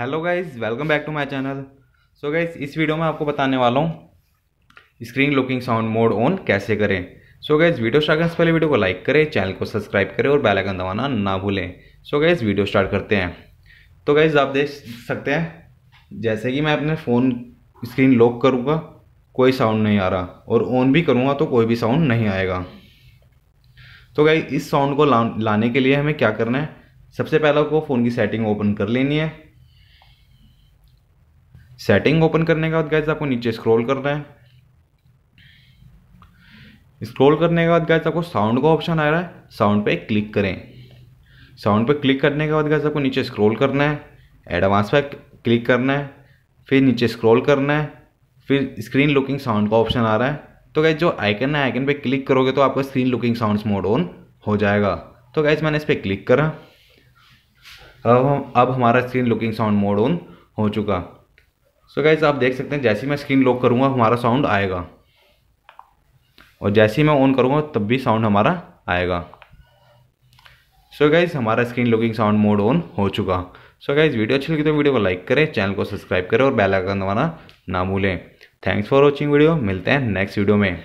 Hello guys welcome back to my channel so guys इस video में आपको बताने वाला हूँ screen locking sound mode on कैसे करें। सो गाइज़ वीडियो स्टार्ट करने से पहले वीडियो को लाइक करें चैनल को सब्सक्राइब करें और बेल आइकन दबाना ना भूलें। सो गाइज़ वीडियो स्टार्ट करते हैं। तो गाइज़ आप देख सकते हैं, जैसे कि मैं अपने फ़ोन स्क्रीन लॉक करूँगा, कोई साउंड नहीं आ रहा और ऑन भी करूँगा तो कोई भी साउंड नहीं आएगा। तो गाइज़ इस साउंड को लाने के लिए हमें क्या करना है? सबसे पहले को फ़ोन की सेटिंग ओपन कर लेनी है। सेटिंग ओपन करने के बाद गैस आपको नीचे स्क्रॉल करना है। स्क्रॉल करने के बाद गैस आपको साउंड का ऑप्शन आ रहा है। साउंड पे क्लिक करें। साउंड पे क्लिक करने के बाद गैस आपको नीचे स्क्रॉल करना है। एडवांस पे क्लिक करना है। फिर नीचे स्क्रॉल करना है। फिर स्क्रीन लुकिंग साउंड का ऑप्शन आ रहा है। तो गैस जो आइकन है आइकन पे क्लिक करोगे तो आपका screen locking sound mode on हो जाएगा। तो गैस मैंने इस पर क्लिक करा। अब हम, अब हमारा screen locking sound mode on हो चुका। सो गाइज़ आप देख सकते हैं, जैसे ही मैं स्क्रीन लॉक करूँगा, हमारा साउंड आएगा। और जैसे ही मैं ऑन करूँगा, तब भी साउंड हमारा आएगा। सो so गाइज़ हमारा screen locking sound mode on हो चुका। सो so गाइज़ वीडियो अच्छी लगी तो वीडियो को लाइक करें चैनल को सब्सक्राइब करें और बेल आइकन दबाना ना भूलें। थैंक्स फॉर वॉचिंग वीडियो मिलते हैं नेक्स्ट वीडियो में।